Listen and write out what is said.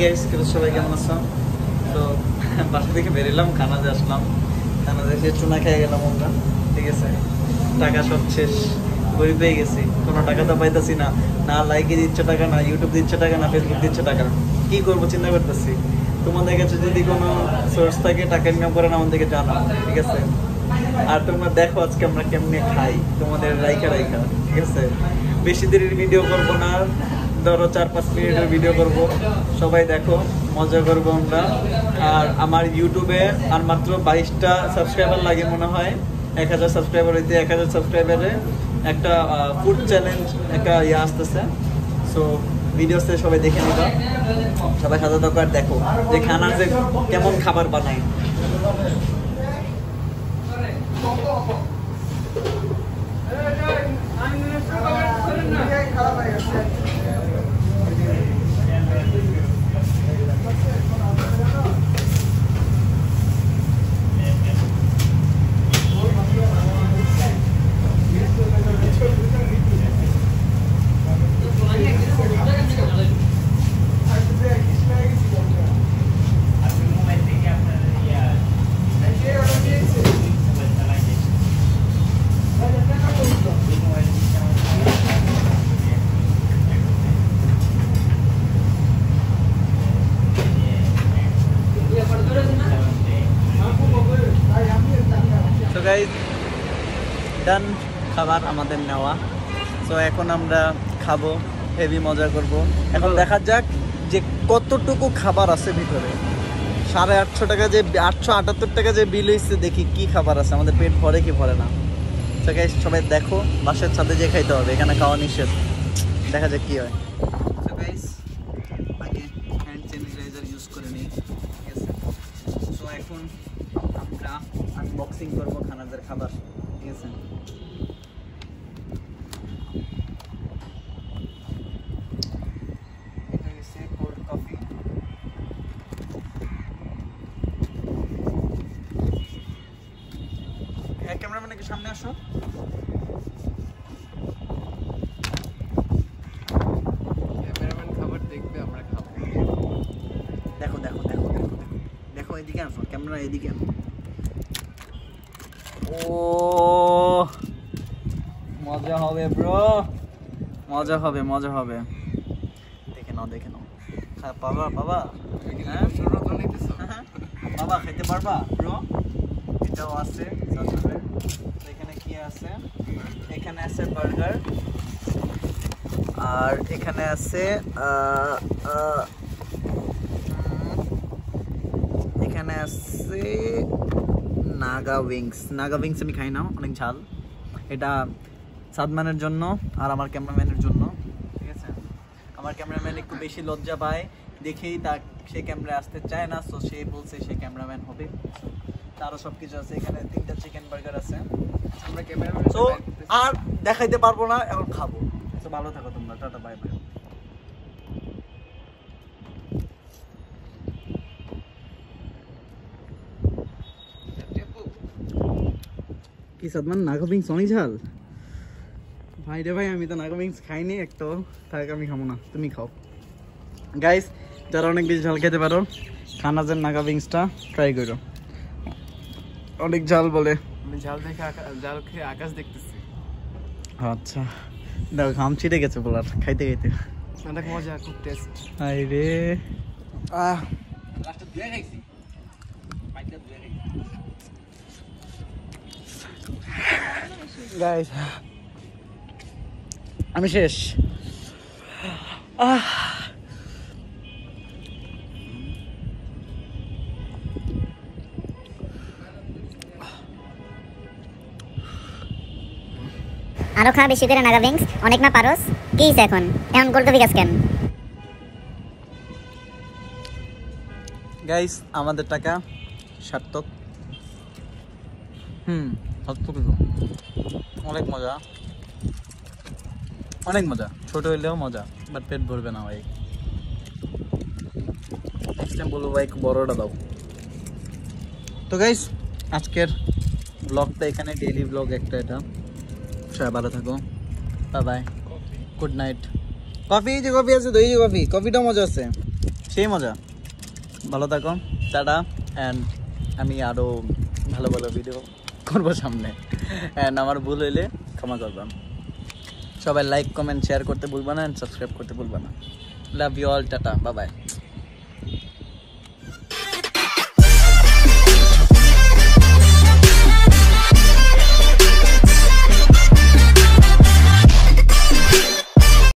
Guys আমি শেষ আসলাম চুনা খেয়ে গেলাম আমরা ঠিক আছে টাকা গরিব গেছি কোনো টাকা তো পাইতেছি না না লাইকে দিচ্ছে টাকা না ইউটিউব দিচ্ছে টাকা না ফেসবুক দিচ্ছে টাকা কি করব চিন্তা করতেছি তোমাদের কাছে যদি কোনো সোর্স থাকে টাকা ইনকাম করে না আমাদেরকে জানাও, ঠিক আছে? আর তোমরা দেখো আজকে আমরা কেমনে খাই, তোমাদের রাইখা রাইখা, ঠিক আছে? বেশি দেরির ভিডিও করব না, ধরো চার পাঁচ মিনিটের ভিডিও করব। সবাই দেখো, মজা করব আমরা। আর আমার ইউটিউবে আর মাত্র বাইশটা সাবস্ক্রাইবার লাগে মনে হয়। এক হাজার সাবস্ক্রাইবার হইতে এক হাজার সাবস্ক্রাইবারে একটা ফুড চ্যালেঞ্জ একটা ইয়ে আসতেছে। সো ভিডিওসে সবাই দেখে নিত সবাই সাথে থাকো আর দেখো যে খানার যে কেমন খাবার বানাই তো গাইজ ডান খাবার আমাদের নেওয়া। তো এখন আমরা খাব হেভি মজা করব। এখন দেখা যাক যে কতটুকু খাবার আছে ভিতরে। সাড়ে আটশো টাকা যে আটশো আটাত্তর টাকা যে বিল হয়েছে দেখি কি খাবার আছে। আমাদের পেট ভরে কি ভরে না। তো সবাই দেখো বাসের ছাদে যে খাইতে হবে এখানে খাওয়া নিষেধ। দেখা যাক কি হয়। তো আগে হ্যান্ড স্যানিটাইজার ইউজ করে নিই ঠিক আছে? তো এখন আমরা আনবক্সিং করব খানাদের খাবার। ঠিক আছে এটা হচ্ছে কোল্ড কফি। ক্যামেরাম্যান একটু সামনে আসো। ক্যামেরাম্যান খাবার দেখবে আমরা খাব। দেখো দেখো দেখো দেখো দেখো। দেখো এদিকে আসো ক্যামেরা এদিকে আনো ও মজা হবে ব্রো মজা হবে মজা হবে। দেখে নাও দেখে নাও। বাবা পাবা হ্যাঁ নিতেছো হ্যাঁ, বাবা খেতে পারবা ব্রো এটাও আছে এখানে কি আছে? এখানে আছে বার্গার আর এখানে আছে এখানে আছে নাগা উইংস নাগা উইংস আমি খাই না অনেক ঝাল। এটা সাদমানের জন্য আর আমার ক্যামেরাম্যানের জন্য ঠিক আছে? আমার ক্যামেরাম্যান একটু বেশি লজ্জা পায় দেখেই তা সে ক্যামেরা আসতে চায় না সো সে বলছে সে ক্যামেরাম্যান হবে। তারও সব কিছু আছে এখানে তিনটা চিকেন বার্গার আছে। আমরা ক্যামেরাম্যান সো আর দেখাইতে পারব না এখন খাব। তো ভালো থাকো তোমরা টাটা বাই বাই কি সাদমান? নাগা উইংস অনেক ঝাল? ভাই রে ভাই আমি তো নাগা উইংস খাইনি একটু তাই আমি খাব না তুমি খাও। গাইস যারা অনেক বেশি ঝাল খেতে পারো খানাজের নাগা উইংসটা ট্রাই করো। অনেক ঝাল বলে। ঝাল দেখে ঝাল খেয়ে আকাশ দেখতেছি। আচ্ছা দেখো ঘাম ছিটে গেছে বলার খাইতে খাইতে। অনেক মজা খুব টেস্ট হাই রে। আহ। গাইস আমি শেষ। আহ। আরও খা বেশি করে নাগা বিংস অনেক না পারোস। কি এখন? এখন গোল্ড বিকাশ কেন? গাইস আমাদের টাকা সার্থক। হুম সার্থক। অনেক মজা। অনেক মজা। ছোট হইলেও মজা বাট পেট ভরবে না ভাই। বলব ভাই বড়টা দাও। তো গাইস আজকের ব্লগটা এখানে ডেইলি ব্লগ একটা এটা। সবাই ভালো থাকো। Bye bye good night coffee যে কফি আছে এই যে কফি কফিটাও মজা আছে। সেই মজা। ভালো থাকো, টাটা অ্যান্ড আমি আরও ভালো ভালো ভিডিও করব সামনে। অ্যান্ড আমার ভুল হইলে ক্ষমা করবেন। সবাই লাইক কমেন্ট শেয়ার করতে ভুলবা না সাবস্ক্রাইব করতে ভুলবা না। লাভ ইউ অল টাটা বাই বাই